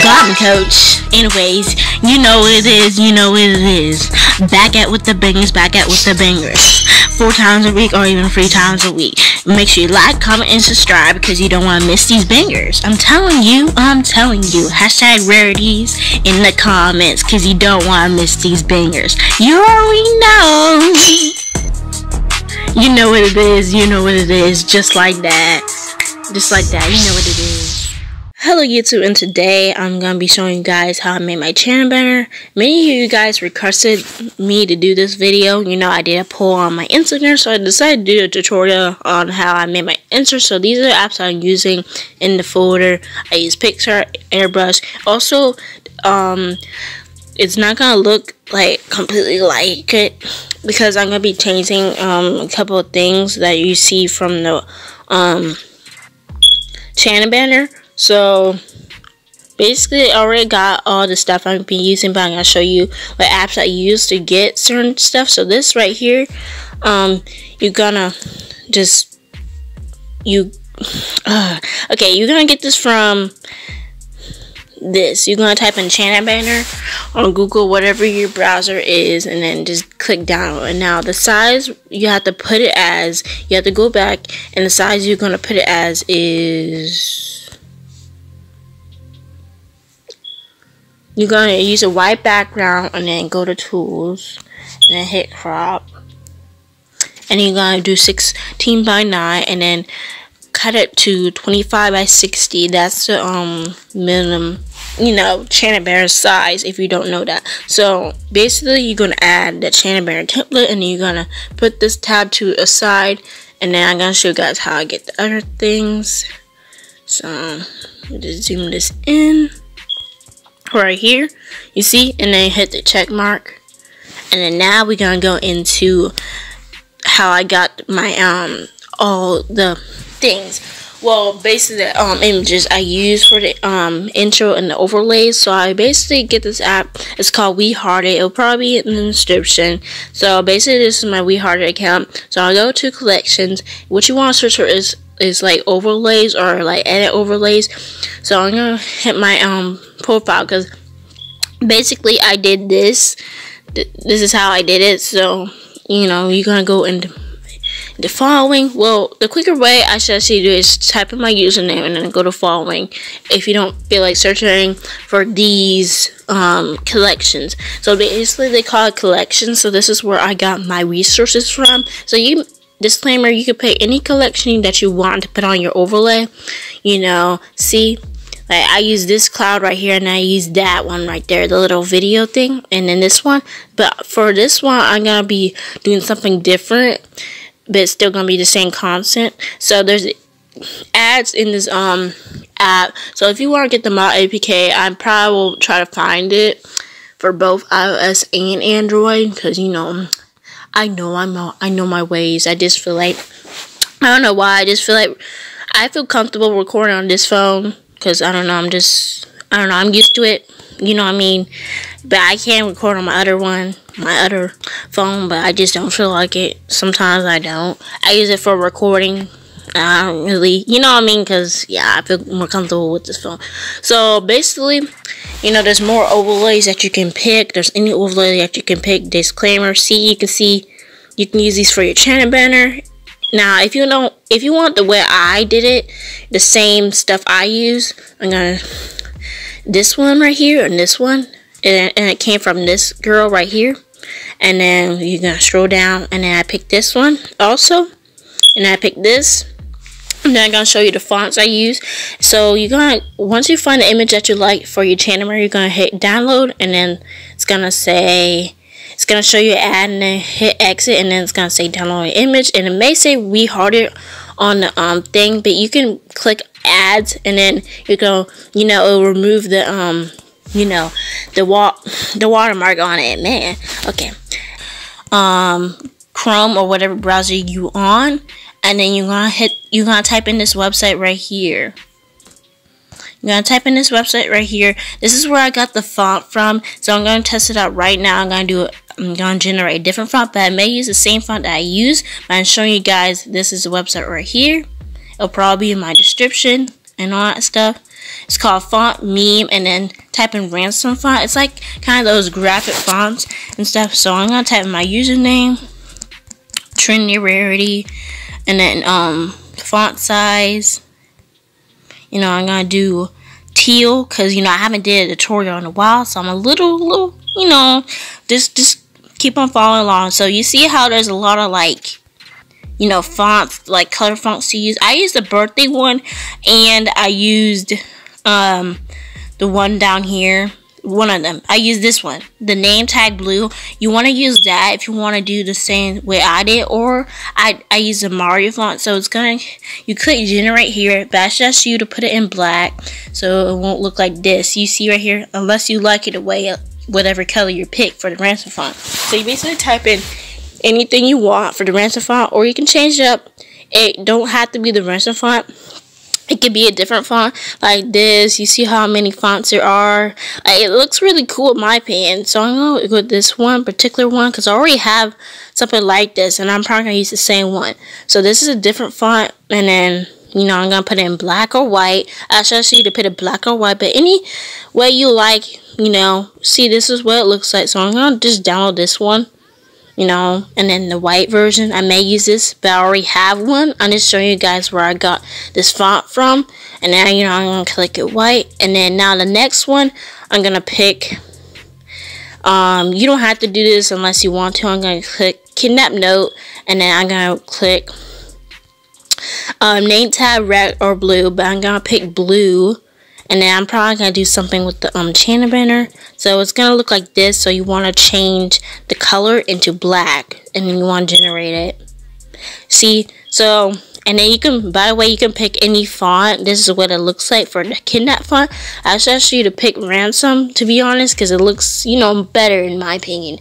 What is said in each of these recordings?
Garden Coach. Anyways, you know it is, you know it is. Back at with the bangers, back at with the bangers. Four times a week or even three times a week. Make sure you like, comment, and subscribe because you don't want to miss these bangers. I'm telling you, I'm telling you. Hashtag rarities in the comments because you don't want to miss these bangers. You already know. You know what it is, you know what it is, just like that. Just like that, you know what it is. Hello YouTube and today I'm going to be showing you guys how I made my channel banner. Many of you guys requested me to do this video. You know I did a poll on my Instagram so I decided to do a tutorial on how I made my insert. So these are the apps I'm using in the folder. I use PicsArt, Airbrush. Also um, it's not going to look like completely like it because I'm going to be changing um, a couple of things that you see from the um, channel banner. So basically I already got all the stuff I've been using but I'm gonna show you what apps I use to get certain stuff. So this right here um you're gonna just you uh, okay you're gonna get this from this. You're gonna type in channel banner on Google whatever your browser is and then just click download and now the size you have to put it as you have to go back and the size you're gonna put it as is you're going to use a white background and then go to tools and then hit crop. And you're going to do 16 by 9 and then cut it to 25 by 60 that's the um minimum you know banner size if you don't know that. So basically you're going to add the banner template and you're going to put this tab to a side. And then I'm going to show you guys how I get the other things. So just zoom this in right here. You see? And then hit the check mark. And then now we're gonna go into how I got my um all the things. Well basically the um images I use for the um intro and the overlays. So I basically get this app. It's called We Heart It it'll probably be in the description. So basically this is my We Heart It account. So I'll go to collections. What you want to search for is is like overlays or like edit overlays. So I'm gonna hit my um profile because basically I did this. This is how I did it. So you know you're gonna go into the following. Well the quicker way I should actually do is type in my username and then go to following if you don't feel like searching for these um, collections. So basically they call it collections. So this is where I got my resources from. So you disclaimer you can pick any collection that you want to put on your overlay you know see? Like I use this cloud right here and I use that one right there the little video thing and then this one. But for this one I'm gonna be doing something different but it's still gonna be the same content. So there's ads in this um app. So if you want to get the mod apk I probably will try to find it for both iOS and Android because you know I know I'm I know my ways. I just feel like I don't know why. I just feel like I feel comfortable recording on this phone because I don't know. I'm just I don't know. I'm used to it. You know what I mean? But I can record on my other one, my other phone, but I just don't feel like it. Sometimes I don't. I use it for recording. I don't really, you know what I mean? Because, yeah, I feel more comfortable with this phone. So, basically, you know, there's more overlays that you can pick. There's any overlay that you can pick. Disclaimer. See, you can see you can use these for your channel banner. Now, if you don't, if you want the way I did it, the same stuff I use, I'm gonna this one right here and this one, and, and it came from this girl right here. And then you're gonna scroll down, and then I picked this one also, and I picked this I'm going to show you the fonts I use. So you're to, once you find the image that you like for your channel, you're to hit download and then it's to say, it's to show you add and then hit exit and then it's to say download image and it may say We Heart It on the um thing, but you can click ads and then you go, you know, it'll remove the, um, you know, the wa the watermark on it, man. Okay. Um, Chrome or whatever browser you on and then you're gonna hit you're gonna type in this website right here. You're gonna type in this website right here. This is where I got the font from. So I'm gonna test it out right now. I'm gonna do it I'm gonna generate a different font but I may use the same font that I use. But I'm showing you guys this is the website right here. It'll probably be in my description and all that stuff. It's called Font Meme, and then type in Ransom Font. It's like kind of those graphic fonts and stuff. So I'm gonna type in my username, Trinity Rarity, and then um font size. You know, I'm gonna do teal because you know I haven't did a tutorial in a while, so I'm a little, little, you know, just just keep on following along. So you see how there's a lot of like you know, fonts, like color fonts to use. I used the birthday one and I used um, the one down here. One of them. I use this one. The name tag blue. You want to use that if you want to do the same way I did. Or I, I use the Mario font. So it's going to, you click generate here. But that's just you to put it in black. So it won't look like this. You see right here. Unless you like it the way, uh, whatever color you pick for the ransom font. So you basically type in anything you want for the ransom font or you can change it up. It don't have to be the ransom font. It could be a different font like this. You see how many fonts there are. Like, it looks really cool in my opinion. So I'm to go with this one particular one because I already have something like this and I'm probably to use the same one. So this is a different font and then you know, I'm going to put it in black or white. I should you to put it black or white, but any way you like, you know, see this is what it looks like. So I'm to just download this one you know and then the white version I may use this but I already have one. I'm just showing you guys where I got this font from. And now you know I'm gonna click it white. And then now the next one I'm gonna pick um you don't have to do this unless you want to. I'm gonna click kidnap note. And then I'm gonna click um, name tab red or blue but I'm gonna pick blue and then I'm probably going to do something with the um, channel banner. So it's going to look like this. So you want to change the color into black. And then you want to generate it. See? So, and then you can, by the way, you can pick any font. This is what it looks like for the kidnap font. I suggest you to pick ransom, to be honest. Because it looks, you know, better in my opinion.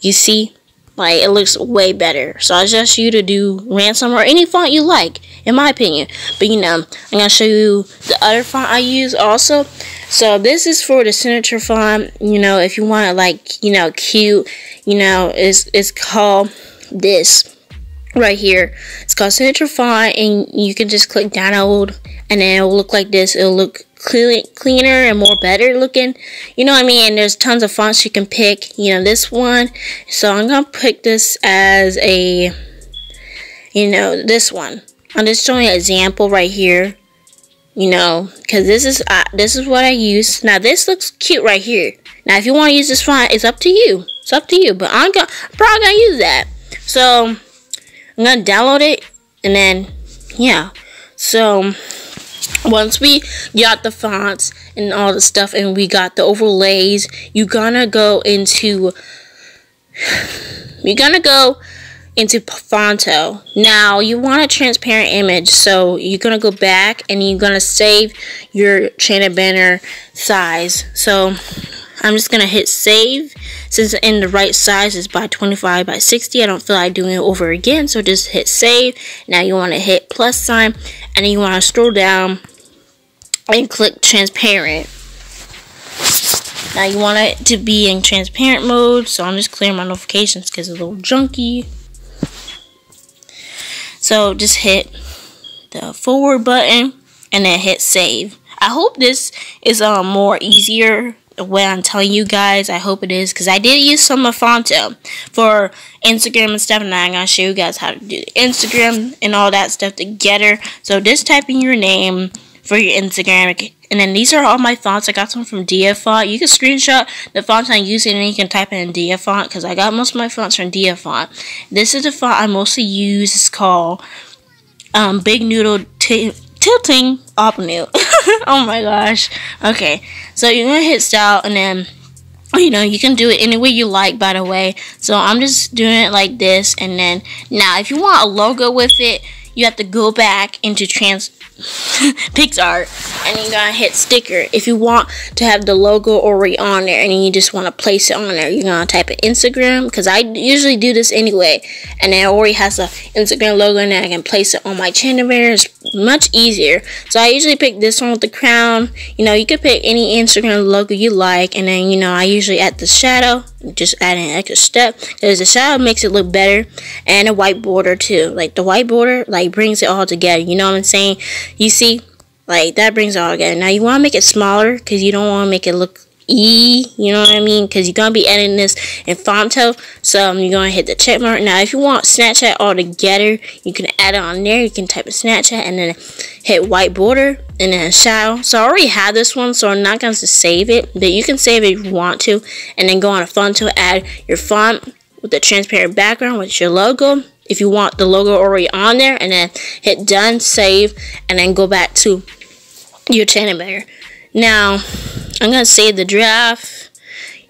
You see? Like, it looks way better. So I suggest you to do ransom or any font you like in my opinion. But you know, I'm gonna show you the other font I use also. So this is for the signature font. You know, if you want it like you know cute, you know, it's it's called this right here. It's called signature font, and you can just click download, and then it will look like this. It'll look cleaner and more better looking. You know what I mean? And there's tons of fonts you can pick. You know, this one. So I'm gonna pick this as a, you know, this one. I'm just showing an example right here. You know, because this is uh, this is what I use. Now this looks cute right here. Now if you want to use this font, it's up to you. It's up to you. But I'm, gonna, I'm probably gonna use that. So I'm gonna download it, and then yeah. So once we got the fonts and all the stuff, and we got the overlays, you're gonna go into. You're gonna go into Phonto. Now you want a transparent image, so you're gonna go back and you're gonna save your channel banner size. So I'm just gonna hit save since in the right size is by 25 by 60. I don't feel like doing it over again, so just hit save. Now you want to hit plus sign and then you want to scroll down and click transparent. Now you want it to be in transparent mode, so I'm just clearing my notifications because it's a little junky. So just hit the forward button and then hit save. I hope this is um, more easier way I'm telling you guys. I hope it is because I did use some of Phonto for Instagram and stuff and I'm going to show you guys how to do Instagram and all that stuff together. So just type in your name for your Instagram and then these are all my fonts. I got some from DaFont. You can screenshot the fonts I'm using and you can type in DaFont because I got most of my fonts from DaFont. This is the font I mostly use. It's called um, Big Noodle Tilting Opnu. oh my gosh. Okay, so you're going to hit style and then you know you can do it any way you like by the way so i'm just doing it like this and then now if you want a logo with it you have to go back into trans PicsArt and you're gonna hit sticker. If you want to have the logo already on there and you just want to place it on there you're gonna type in Instagram because I usually do this anyway and it already has a Instagram logo and I can place it on my channel banner it's much easier. So I usually pick this one with the crown. You know you could pick any Instagram logo you like and then you know I usually add the shadow just add an extra step because the shadow makes it look better and a white border too like the white border like brings it all together you know what I'm saying you see Like that brings it all together. Now you want to make it smaller because you don't want to make it look E, you know what I mean? Because you're going to be editing this in Phonto, so um, you're going to hit the check mark. Now, if you want Snapchat all together, you can add it on there. You can type in Snapchat and then hit white border and then shadow. So I already have this one, so I'm not going to save it, but you can save it if you want to, and then go on a Phonto, add your font with the transparent background with your logo if you want the logo already on there and then hit done save and then go back to your channel better now I'm gonna save the draft.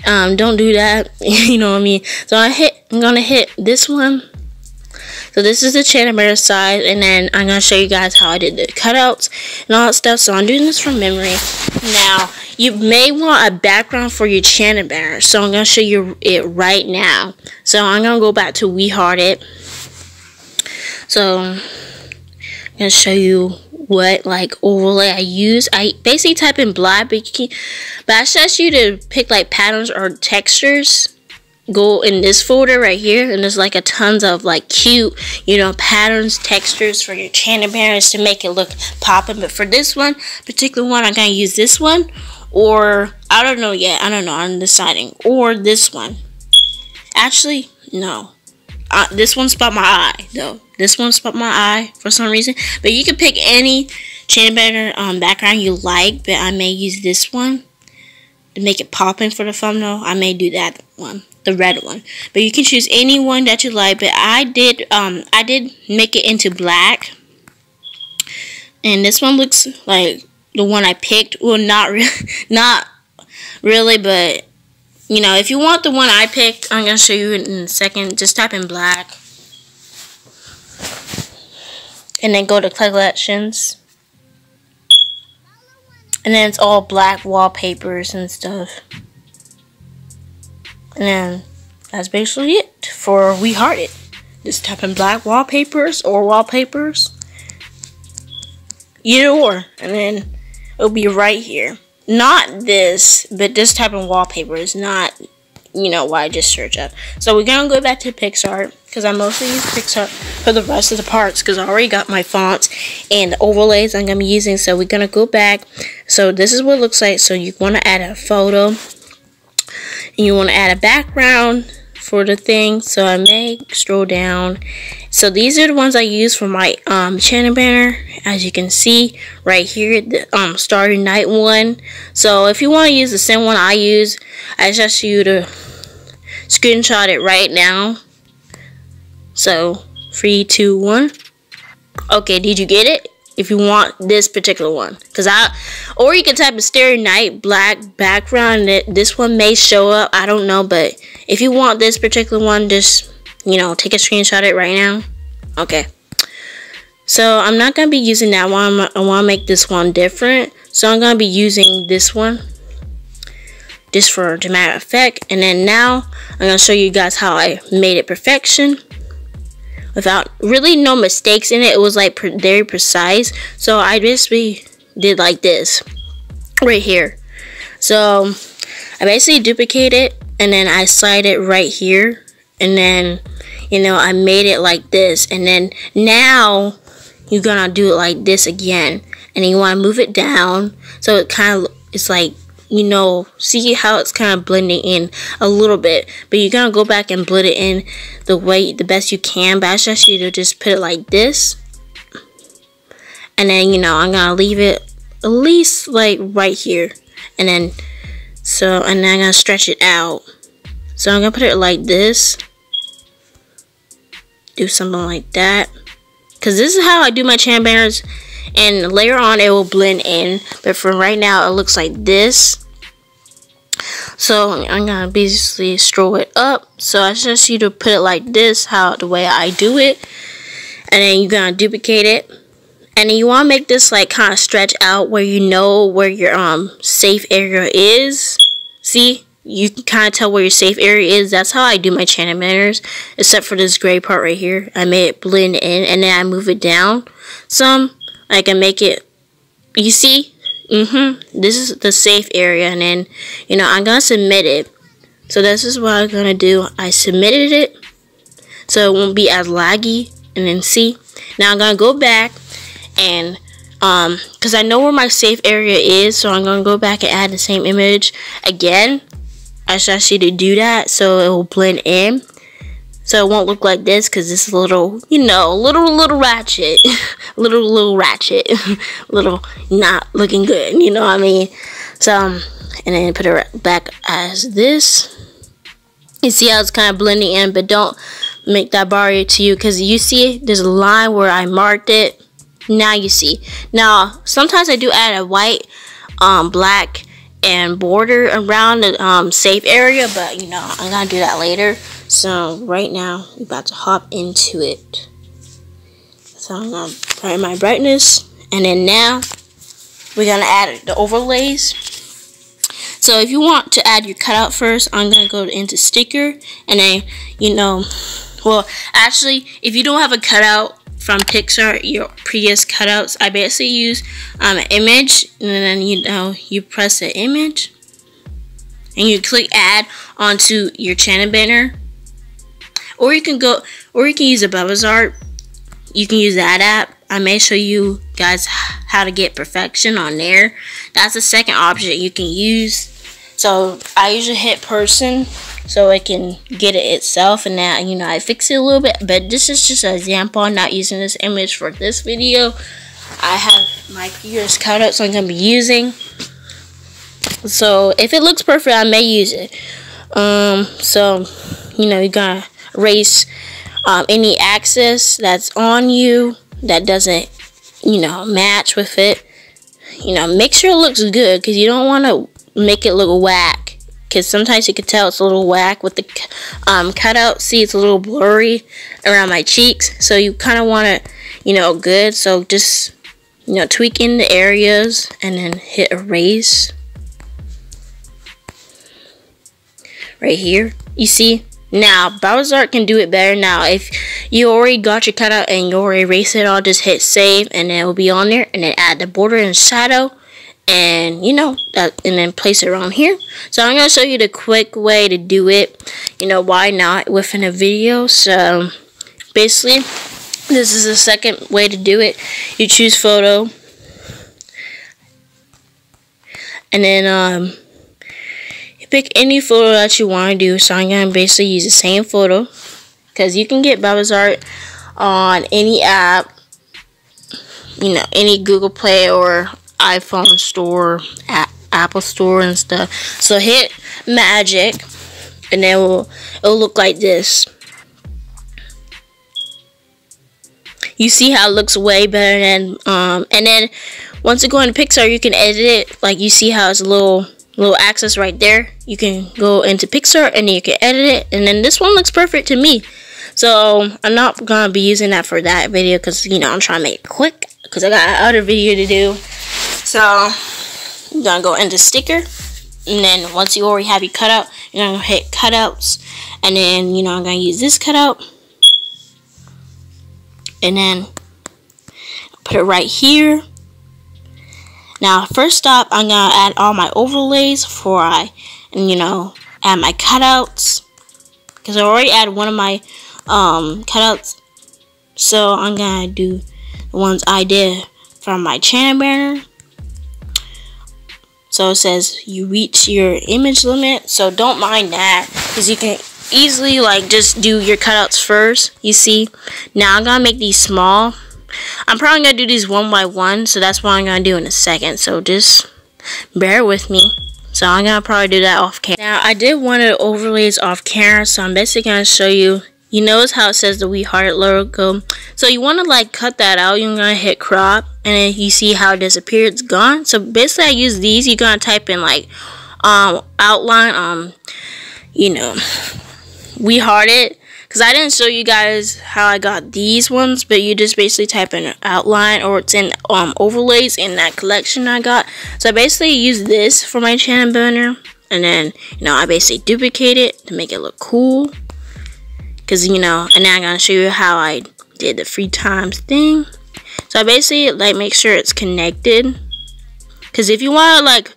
Um, don't do that. You know what I mean? So I hit I'm gonna hit this one. So this is the better side and then I'm gonna show you guys how I did the cutouts and all that stuff. So I'm doing this from memory. Now you may want a background for your banner so I'm gonna show you it right now. So I'm gonna go back to We Heart It so I'm gonna show you what like overlay I use. I basically type in black, but can, but I suggest you to pick like patterns or textures. Go in this folder right here, and there's like a tons of like cute, you know, patterns, textures for your channel banners to make it look popping. But for this one, particular one, I'm gonna use this one, or I don't know yet. I don't know. I'm deciding, or this one. Actually, no uh, this one spot my eye though. This one spot my eye for some reason. But you can pick any channel banner um, background you like. But I may use this one to make it popping for the thumbnail. I may do that one, the red one. But you can choose any one that you like. But I did um I did make it into black. And this one looks like the one I picked. Well, not really, not really, but you know, if you want the one I picked, I'm going to show you in a second. Just type in black. And then go to collections. And then it's all black wallpapers and stuff. And then that's basically it for We Heart It. Just type in black wallpapers or wallpapers. Either or. And then it'll be right here not this, but this type of wallpaper is not, you know, why I just search up. So we're going to go back to PicsArt because I mostly use PicsArt for the rest of the parts because I already got my fonts and the overlays I'm going to be using. So we're going to go back. So this is what it looks like. So you want to add a photo and you want to add a background for the thing. So I may scroll down. So these are the ones I use for my um, channel banner. As you can see right here, the um, Starry Night one. So if you want to use the same one I use, I suggest you to screenshot it right now. So, three, two, one. Okay, did you get it? if you want this particular one because i or you can type in starry night black background this one may show up i don't know but if you want this particular one just you know take a screenshot it right now okay so i'm not going to be using that one. I want to make this one different. So i'm going to be using this one. Just for dramatic effect and then now i'm going to show you guys how i made it perfection. Without really no mistakes in it. It was like pre very precise. So I basically did like this. Right here. So I basically duplicate it. And then I slide it right here. And then you know I made it like this. And then now you're gonna do it like this again and you want to move it down so it kind of it's like you know, see how it's kind of blending in a little bit. But you're to go back and blend it in the way, the best you can. But I suggest you to just put it like this. And then, you know, I'm to leave it at least like right here. And then, so, and then I'm to stretch it out. So I'm to put it like this. Do something like that. Because this is how I do my channel banners and later on it will blend in but for right now it looks like this. So I'm gonna basically stroll it up. So I suggest you to put it like this how the way I do it and then you're gonna duplicate it. And you want to make this like kind of stretch out where you know where your um safe area is. See you can kind of tell where your safe area is. That's how I do my channel banners, except for this gray part right here. I made it blend in, and then I move it down some. I can make it, you see, mm-hmm, this is the safe area, and then, you know, I'm going to submit it. So this is what I'm going to do. I submitted it, so it won't be as laggy, and then see. Now I'm going to go back and um because I know where my safe area is so I'm gonna go back and add the same image again I should ask you to do that so it will blend in. So it won't look like this because this is a little you know little little ratchet. Little little ratchet. Little not looking good you know what I mean? So um, and then put it back as this. You see how it's kind of blending in but don't make that barrier to you because you see there's a line where I marked it. Now you see. Now sometimes I do add a white um, black and border around the um, safe area but you know I'm gonna do that later. So right now we're about to hop into it. So I'm gonna brighten my brightness and then now we're gonna add the overlays. So if you want to add your cutout first I'm gonna go into sticker and then you know well, actually, if you don't have a cutout from PicsArt, your previous cutouts, I basically use um, an image, and then you know you press the image, and you click add onto your channel banner, or you can go, or you can use a Bazaart. You can use that app. I may show you guys how to get perfection on there. That's the second option you can use. So I usually hit person so it can get it itself and now you know I fix it a little bit. But this is just an example I'm not using this image for this video. I have my previous cutouts I'm gonna be using. So if it looks perfect I may use it. Um so you know you gotta erase um, any access that's on you that doesn't you know match with it. You know make sure it looks good because you don't want to make it look whack because sometimes you can tell it's a little whack with the um, cutout. See, it's a little blurry around my cheeks. So you kind of want it, you know, good. So just, you know, tweak in the areas and then hit erase. Right here. You see? Now, Art can do it better now. If you already got your cutout and you already erased it all, just hit save and it will be on there. And then add the border and shadow and you know that and then place it around here. So i'm to show you the quick way to do it. You know why not within a video? So basically this is the second way to do it. You choose photo. And then um you pick any photo that you want to do. So i'm to basically use the same photo. Because you can get Bazaart on any app you know any google play or iPhone store, at Apple store and stuff. So hit magic and then it will, it'll look like this. You see how it looks way better than, um, and then once you go into PicsArt, you can edit it. Like you see how it's a little, little access right there. You can go into PicsArt and you can edit it. And then this one looks perfect to me. So I'm not to be using that for that video because, you know, I'm trying to make it quick because I got other video to do. So, I'm going to go into sticker. And then once you already have your cutout, you're to hit cutouts. And then, you know, I'm to use this cutout. And then put it right here. Now, first up, I'm to add all my overlays before I, and you know, add my cutouts. Because I already added one of my um, cutouts. So, I'm to do the ones I did from my channel banner. So it says you reach your image limit. So don't mind that because you can easily like just do your cutouts first. You see, now I'm gonna make these small. I'm probably gonna do these one by one, so that's what I'm gonna do in a second. So just bear with me. So I'm gonna probably do that off camera. Now I did one of the overlays off camera, so I'm basically gonna show you. You notice how it says the We Heart logo. So you want to like cut that out. You're gonna hit crop and then you see how it disappeared it's gone so basically I use these you're gonna type in like um outline um you know we Heart It. because I didn't show you guys how I got these ones but you just basically type in outline or it's in um overlays in that collection I got so I basically use this for my channel banner and then you know I basically duplicate it to make it look cool because you know and now I'm gonna show you how I did the free times thing so I basically like make sure it's connected. Cause if you want like,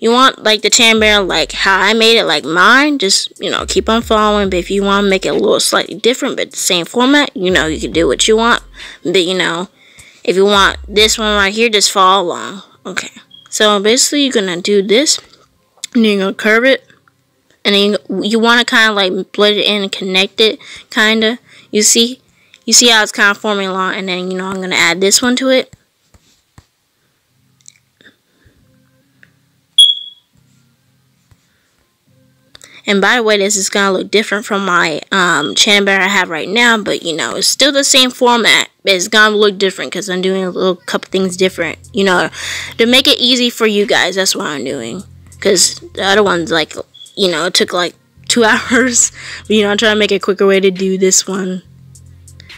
you want like the channel like how I made it like mine, just you know keep on following. But if you want to make it a little slightly different but the same format, you know you can do what you want. But you know, if you want this one right here, just follow along. Okay. So basically, you're gonna do this, and you're gonna curve it, and then you, want to kind of like blend it in and connect it, kind of. You see, you see how it's kind of forming along, and then you know I'm gonna add this one to it. And by the way, this is going to look different from my um, channel I have right now. But, you know, it's still the same format. It's going to look different because I'm doing a little couple things different. You know, to make it easy for you guys. That's what I'm doing. Because the other one's like, you know, it took like two hours. You know, I'm trying to make a quicker way to do this one.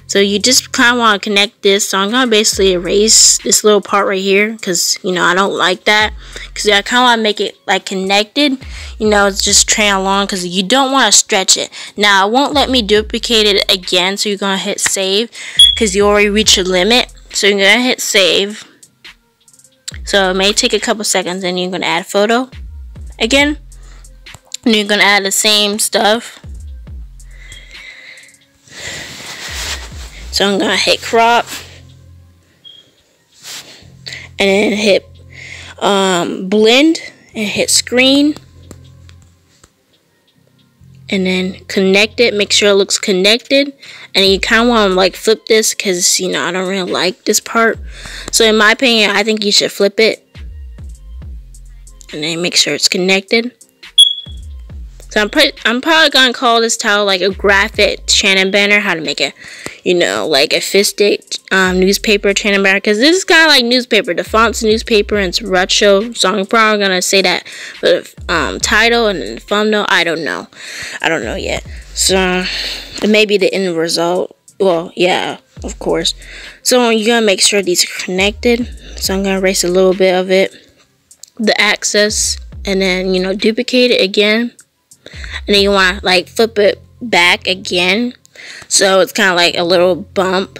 So you just kind of want to connect this. So I'm going to basically erase this little part right here because, you know, I don't like that. Because I kind of want to make it like connected. You know, it's just train along because you don't want to stretch it. Now, it won't let me duplicate it again. So you're going to hit save because you already reached your limit. So you're going to hit save. So it may take a couple seconds and you're going to add photo again. And you're going to add the same stuff. So I'm going to hit crop. And then hit um, blend and hit screen. And then connect it. Make sure it looks connected. And you kind of want to like flip this because, you know, I don't really like this part. So in my opinion, I think you should flip it. And then make sure it's connected. So I'm, I'm probably to call this tile like a graphic channel banner. How to make it you know, like a fistic um, newspaper Channel Banner because this is kind of like newspaper. The font's newspaper and it's retro, so I'm probably gonna say that. But um, title and thumbnail, I don't know. I don't know yet. So it may be the end result. Well, yeah, of course. So you gotta make sure these are connected. So I'm gonna erase a little bit of it, the access, and then you know duplicate it again, and then you want to like flip it back again so it's kind of like a little bump.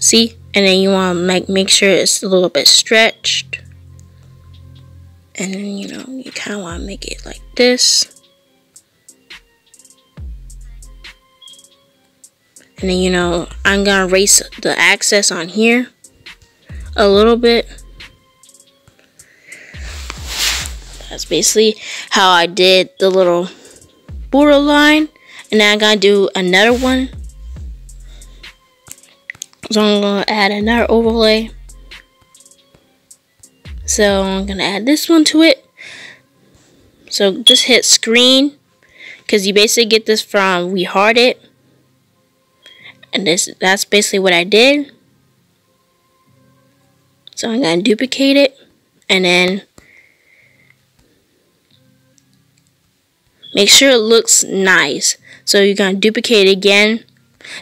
See? And then you want to make, make sure it's a little bit stretched. And then, you know, you kind of want to make it like this. And then, you know, I'm to erase the access on here a little bit. That's basically how I did the little border line. And now I'm going to do another one. So I'm going to add another overlay. So I'm going to add this one to it. So just hit screen. Because you basically get this from We Heart It. And this that's basically what I did. So I'm going to duplicate it. And then make sure it looks nice. So you're going to duplicate again.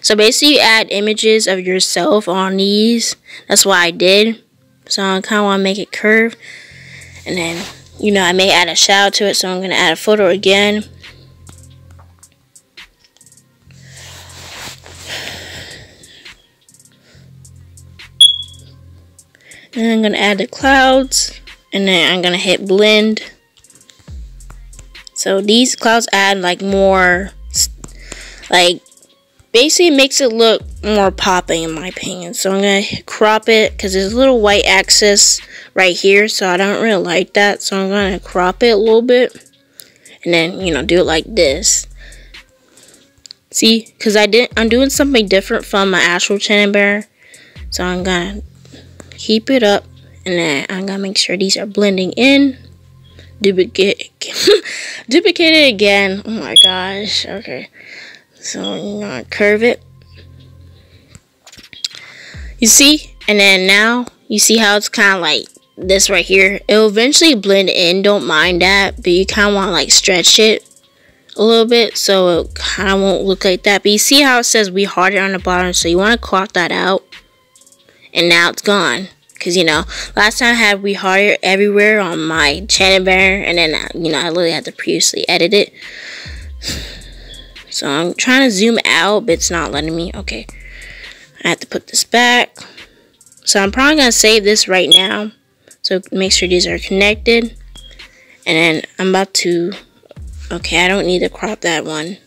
So basically you add images of yourself on these. That's what I did. So I kind of want to make it curve. And then, you know, I may add a shadow to it. So I'm going to add a photo again. And I'm going to add the clouds. And then I'm going to hit blend. So these clouds add like more like basically makes it look more popping in my opinion. So I'm gonna crop it because there's a little white axis right here so I don't really like that. So I'm gonna crop it a little bit and then you know do it like this. See? Because I did I'm doing something different from my actual Shannon bear. So I'm gonna keep it up and then I'm gonna make sure these are blending in duplicate duplicate it again oh my gosh okay so I'm gonna curve it. You see? And then now, you see how it's kind of like this right here? It'll eventually blend in, don't mind that. But you kind of want to like stretch it a little bit so it kind of won't look like that. But you see how it says we heart it on the bottom? So you want to clock that out. And now it's gone. Because, you know, last time I had we it everywhere on my channel banner. And then, you know, I literally had to previously edit it. So I'm trying to zoom out, but it's not letting me. Okay. I have to put this back. So I'm probably to save this right now. So make sure these are connected. And then I'm about to... Okay, I don't need to crop that one.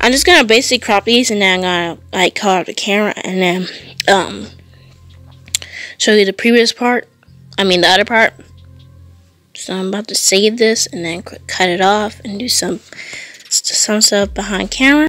I'm just gonna basically crop these and then I'm gonna like cut off the camera and then um show you the previous part. I mean the other part. So I'm about to save this and then cut it off and do some some stuff behind camera.